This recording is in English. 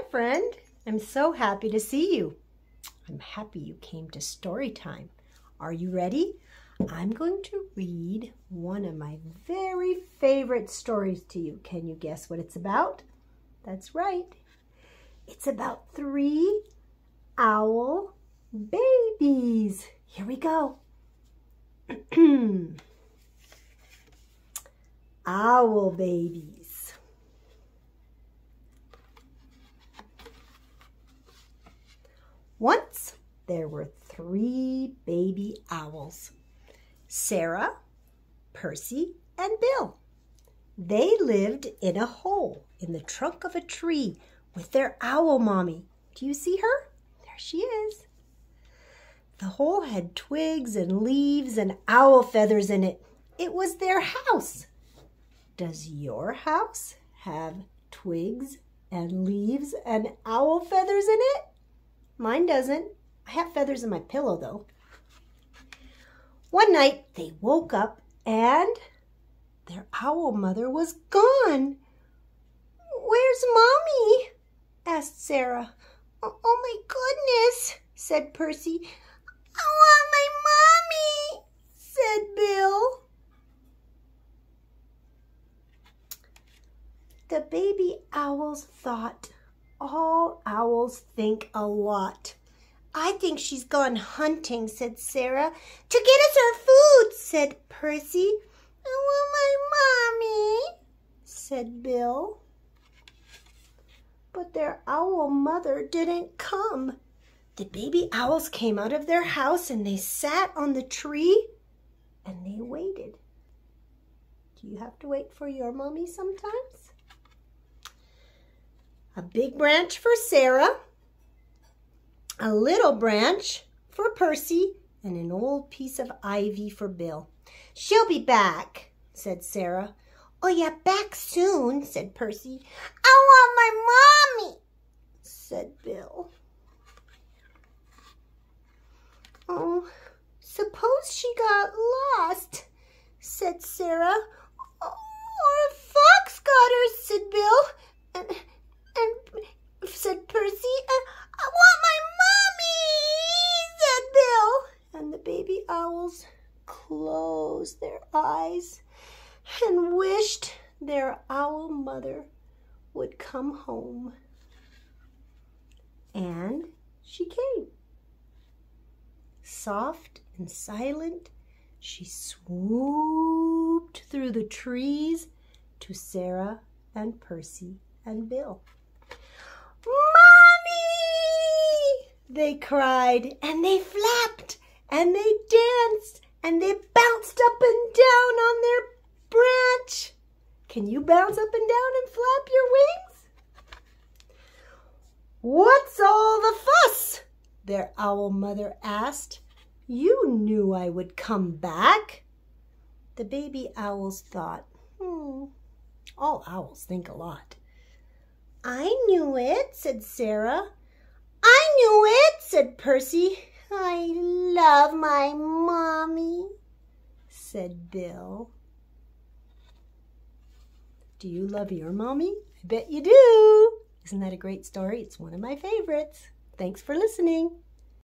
Hi, friend. I'm so happy to see you. I'm happy you came to story time. Are you ready? I'm going to read one of my very favorite stories to you. Can you guess what it's about? That's right. It's about three owl babies. Here we go. owl babies. Once there were three baby owls. Sarah, Percy, and Bill. They lived in a hole in the trunk of a tree with their owl mommy. Do you see her? There she is. The hole had twigs and leaves and owl feathers in it. It was their house. Does your house have twigs and leaves and owl feathers in it? Mine doesn't. I have feathers in my pillow though. One night they woke up and their owl mother was gone. Where's Mommy? asked Sarah. Oh, oh my goodness, said Percy. I want my mommy, said Bill. The baby owls thought, all owls think a lot. I think she's gone hunting, said Sarah. To get us our food, said Percy. I want my mommy, said Bill. But their owl mother didn't come. The baby owls came out of their house and they sat on the tree and they waited. Do you have to wait for your mommy sometimes? A big branch for Sarah a little branch for Percy, and an old piece of ivy for Bill. She'll be back, said Sarah. Oh, yeah, back soon, said Percy. I want my mommy, said Bill. Oh, suppose she got lost, said Sarah. Oh, or a fox got her, said Bill. And, and said Percy, I want my baby owls closed their eyes and wished their owl mother would come home. And she came. Soft and silent, she swooped through the trees to Sarah and Percy and Bill. Mommy! They cried and they flapped and they danced and they bounced up and down on their branch. Can you bounce up and down and flap your wings? What's all the fuss? Their owl mother asked. You knew I would come back. The baby owls thought, hmm, all owls think a lot. I knew it, said Sarah. I knew it, said Percy. I love my mommy, said Bill. Do you love your mommy? I bet you do. Isn't that a great story? It's one of my favorites. Thanks for listening.